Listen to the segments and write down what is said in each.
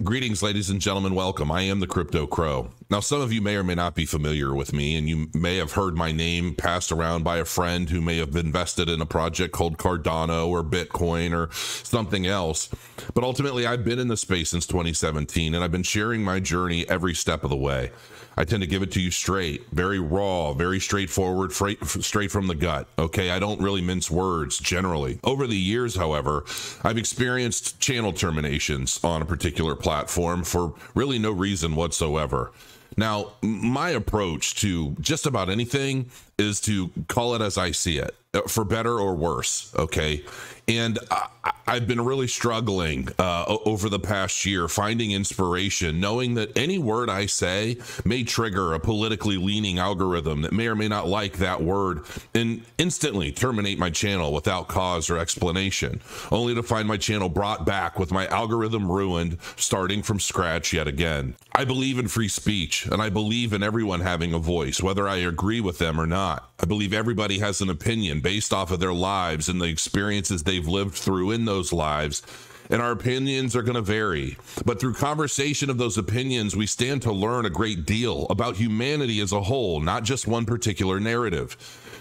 Greetings, ladies and gentlemen. Welcome. I am the Crypto Crow. Now, some of you may or may not be familiar with me, and you may have heard my name passed around by a friend who may have invested in a project called Cardano or Bitcoin or something else. But ultimately, I've been in the space since 2017, and I've been sharing my journey every step of the way. I tend to give it to you straight, very raw, very straightforward, straight from the gut. Okay. I don't really mince words generally. Over the years, however, I've experienced channel terminations on a particular platform for really no reason whatsoever. Now, my approach to just about anything is to call it as I see it, uh, for better or worse. Okay. And I, have been really struggling uh, over the past year, finding inspiration, knowing that any word I say may trigger a politically leaning algorithm that may or may not like that word and instantly terminate my channel without cause or explanation, only to find my channel brought back with my algorithm ruined, starting from scratch yet again. I believe in free speech and I believe in everyone having a voice, whether I agree with them or not. I believe everybody has an opinion based off of their lives and the experiences they've lived through in those lives. And our opinions are going to vary. But through conversation of those opinions, we stand to learn a great deal about humanity as a whole, not just one particular narrative.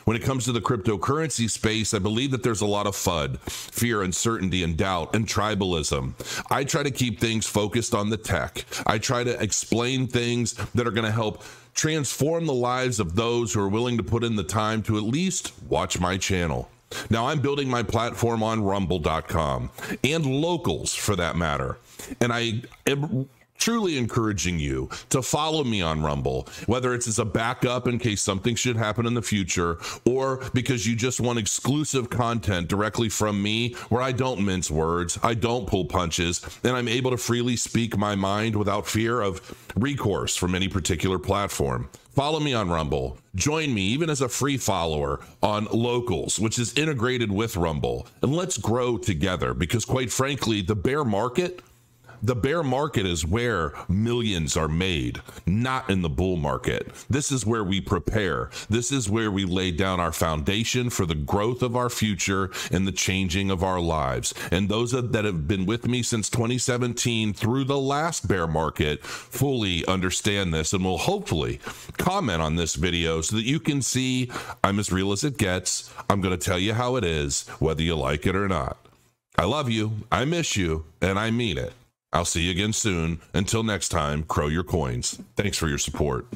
When it comes to the cryptocurrency space, I believe that there's a lot of FUD, fear, uncertainty, and doubt, and tribalism. I try to keep things focused on the tech. I try to explain things that are going to help transform the lives of those who are willing to put in the time to at least watch my channel. Now, I'm building my platform on rumble.com and locals for that matter. And I am truly encouraging you to follow me on Rumble, whether it's as a backup in case something should happen in the future, or because you just want exclusive content directly from me where I don't mince words, I don't pull punches, and I'm able to freely speak my mind without fear of recourse from any particular platform. Follow me on Rumble. Join me, even as a free follower, on Locals, which is integrated with Rumble. And let's grow together because, quite frankly, the bear market the bear market is where millions are made, not in the bull market. This is where we prepare. This is where we lay down our foundation for the growth of our future and the changing of our lives. And those that have been with me since 2017 through the last bear market fully understand this and will hopefully comment on this video so that you can see I'm as real as it gets. I'm going to tell you how it is, whether you like it or not. I love you, I miss you, and I mean it. I'll see you again soon. Until next time, crow your coins. Thanks for your support.